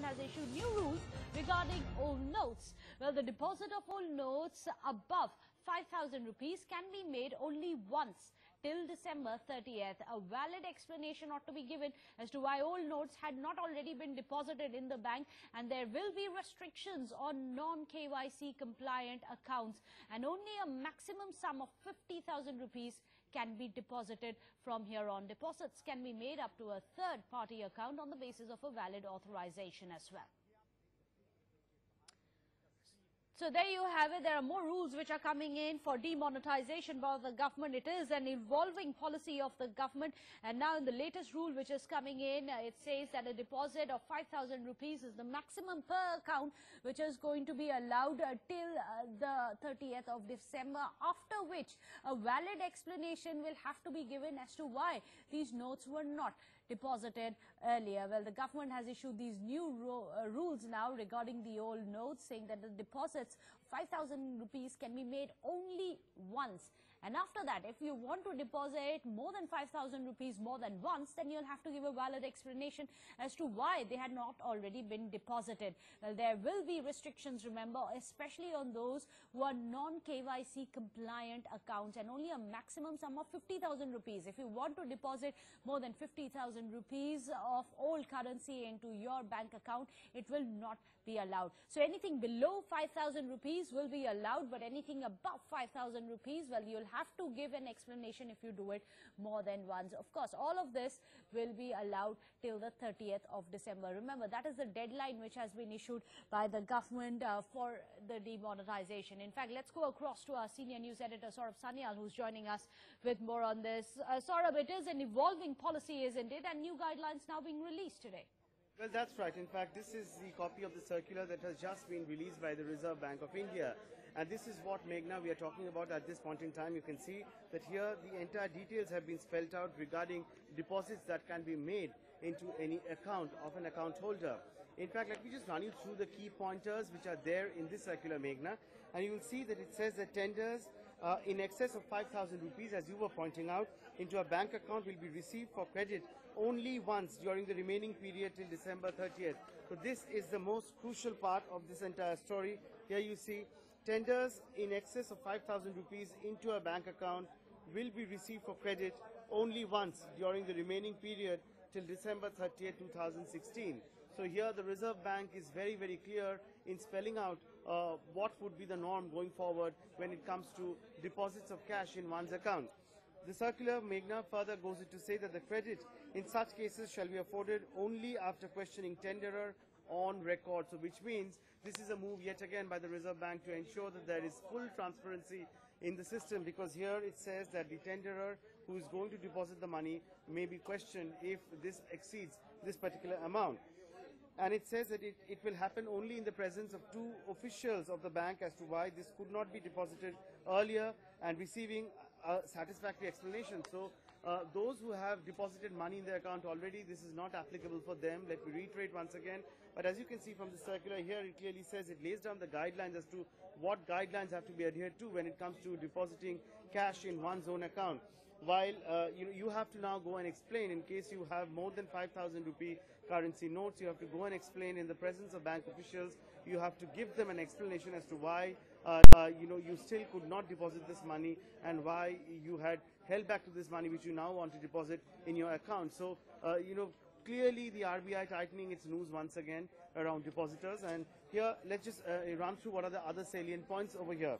government has issued new rules regarding old notes. Well, the deposit of old notes above 5,000 rupees can be made only once till December 30th. A valid explanation ought to be given as to why old notes had not already been deposited in the bank and there will be restrictions on non-KYC compliant accounts and only a maximum sum of 50,000 rupees can be deposited from here on. Deposits can be made up to a third party account on the basis of a valid authorization as well. So there you have it. There are more rules which are coming in for demonetization by the government. It is an evolving policy of the government. And now in the latest rule which is coming in, uh, it says that a deposit of 5,000 rupees is the maximum per account which is going to be allowed uh, till uh, the 30th of December, after which a valid explanation will have to be given as to why these notes were not deposited earlier. Well, the government has issued these new uh, rules now regarding the old notes, saying that the deposits 5,000 rupees can be made only once. And after that, if you want to deposit more than 5,000 rupees more than once, then you'll have to give a valid explanation as to why they had not already been deposited. Well, there will be restrictions, remember, especially on those who are non-KYC compliant accounts and only a maximum sum of 50,000 rupees. If you want to deposit more than 50,000 rupees of old currency into your bank account, it will not be allowed. So anything below 5,000 rupees will be allowed, but anything above 5,000 rupees, well, you'll have to give an explanation if you do it more than once. Of course, all of this will be allowed till the 30th of December. Remember, that is the deadline which has been issued by the government uh, for the demonetization. In fact, let's go across to our senior news editor, Saurabh Sanyal, who's joining us with more on this. Uh, Saurabh, it is an evolving policy, isn't it? And new guidelines now being released today. Well, that's right. In fact, this is the copy of the circular that has just been released by the Reserve Bank of India. And this is what, Meghna, we are talking about at this point in time. You can see that here the entire details have been spelled out regarding deposits that can be made into any account of an account holder. In fact, let me just run you through the key pointers which are there in this circular, Meghna. And you will see that it says that tenders uh, in excess of 5,000 rupees, as you were pointing out, into a bank account will be received for credit only once during the remaining period till December 30th. So this is the most crucial part of this entire story. Here you see tenders in excess of 5,000 rupees into a bank account will be received for credit only once during the remaining period till December 30th, 2016. So here the Reserve Bank is very, very clear in spelling out uh, what would be the norm going forward when it comes to deposits of cash in one's account. The circular Meghna further goes to say that the credit in such cases shall be afforded only after questioning tenderer on record. So which means this is a move yet again by the Reserve Bank to ensure that there is full transparency in the system because here it says that the tenderer who is going to deposit the money may be questioned if this exceeds this particular amount. And it says that it, it will happen only in the presence of two officials of the bank as to why this could not be deposited earlier and receiving a satisfactory explanation. So uh, those who have deposited money in their account already, this is not applicable for them. Let me reiterate once again. But as you can see from the circular here, it clearly says it lays down the guidelines as to what guidelines have to be adhered to when it comes to depositing cash in one's own account. While uh, you, you have to now go and explain in case you have more than 5,000 rupee currency notes, you have to go and explain in the presence of bank officials, you have to give them an explanation as to why uh, uh, you know you still could not deposit this money and why you had held back to this money which you now want to deposit in your account. So uh, you know clearly the RBI tightening its noose once again around depositors and here let's just uh, run through what are the other salient points over here.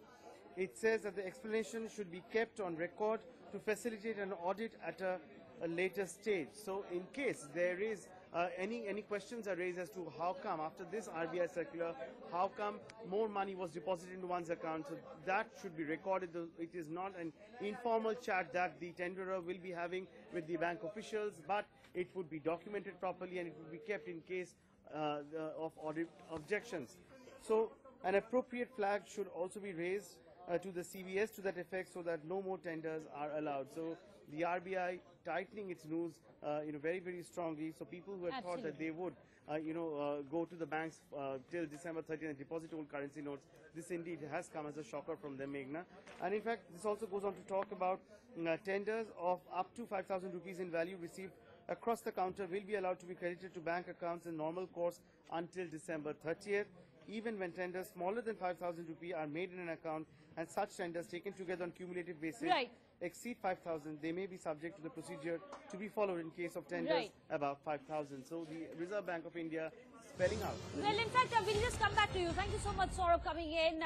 It says that the explanation should be kept on record to facilitate an audit at a, a later stage. So in case there is uh, any any questions are raised as to how come after this RBI circular, how come more money was deposited into one's account? So that should be recorded. It is not an informal chat that the tenderer will be having with the bank officials, but it would be documented properly and it would be kept in case uh, of audit objections. So an appropriate flag should also be raised uh, to the CBS to that effect so that no more tenders are allowed. So the RBI tightening its noose, uh, you know, very, very strongly. So people who had Absolutely. thought that they would, uh, you know, uh, go to the banks uh, till December 30th and deposit old currency notes, this indeed has come as a shocker from them, Meghna. And in fact, this also goes on to talk about uh, tenders of up to 5,000 rupees in value received across the counter will be allowed to be credited to bank accounts in normal course until December 30th. Even when tenders smaller than 5,000 rupee are made in an account and such tenders taken together on cumulative basis Right. exceed 5,000, they may be subject to the procedure to be followed in case of tenders Right. above 5,000. So the Reserve Bank of India spelling out. Well, in fact, uh, we'll just come back to you. Thank you so much, Saurabh, coming in.